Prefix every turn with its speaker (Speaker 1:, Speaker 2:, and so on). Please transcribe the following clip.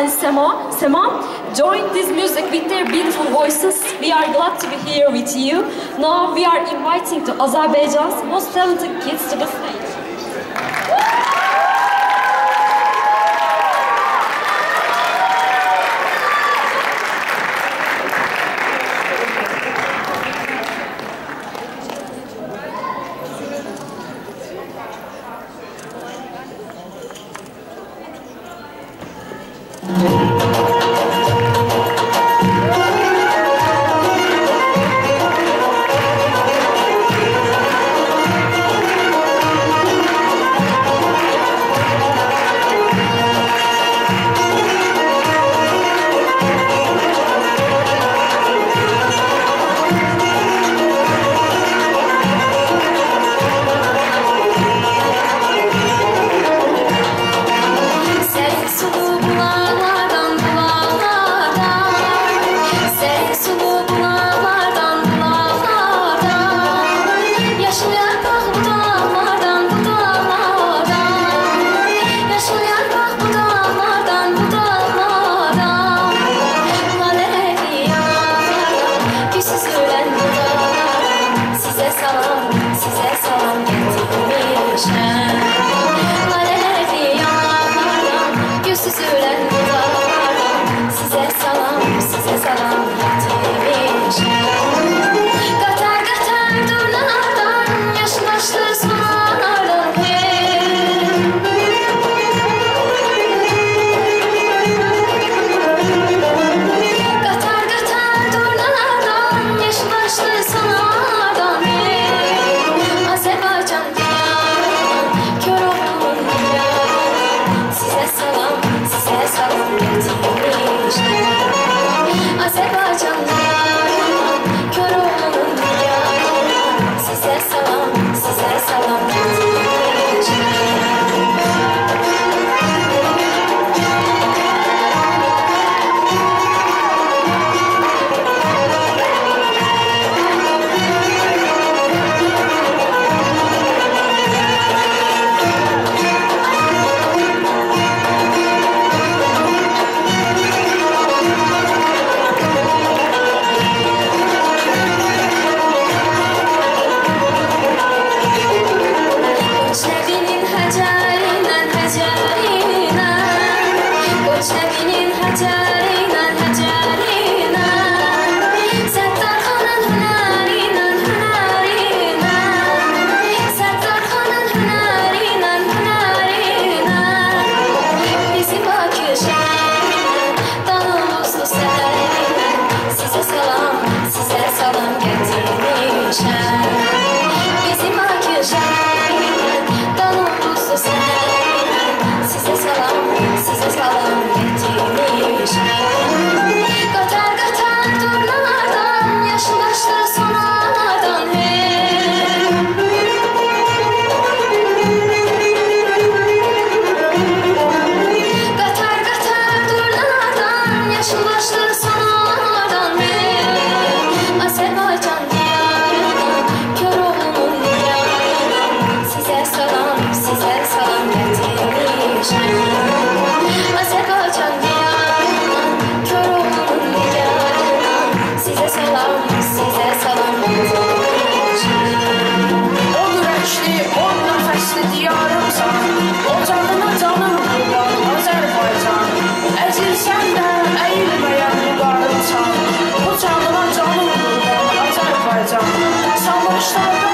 Speaker 1: and Sema, Sema joined this music with their beautiful voices. We are glad to be here with you. Now we are inviting to Azerbaijan's most talented kids to the stage.
Speaker 2: so Listen. Watch the